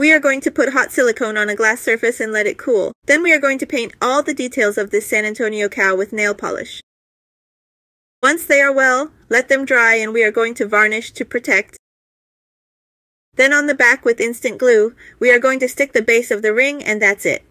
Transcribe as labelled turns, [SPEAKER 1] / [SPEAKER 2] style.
[SPEAKER 1] We are going to put hot silicone on a glass surface and let it cool. Then we are going to paint all the details of this San Antonio cow with nail polish. Once they are well, let them dry and we are going to varnish to protect. Then on the back with instant glue, we are going to stick the base of the ring and that's it.